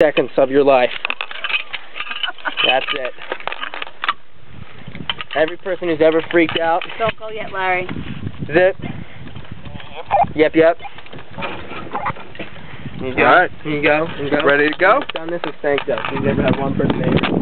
seconds of your life. That's it. Every person who's ever freaked out, Don't go yet, Larry. zip. Yep, yep. You go. All right. You go. You go. Ready to go? I've done this with Stank Dust. We've never had one person name.